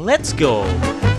Let's go!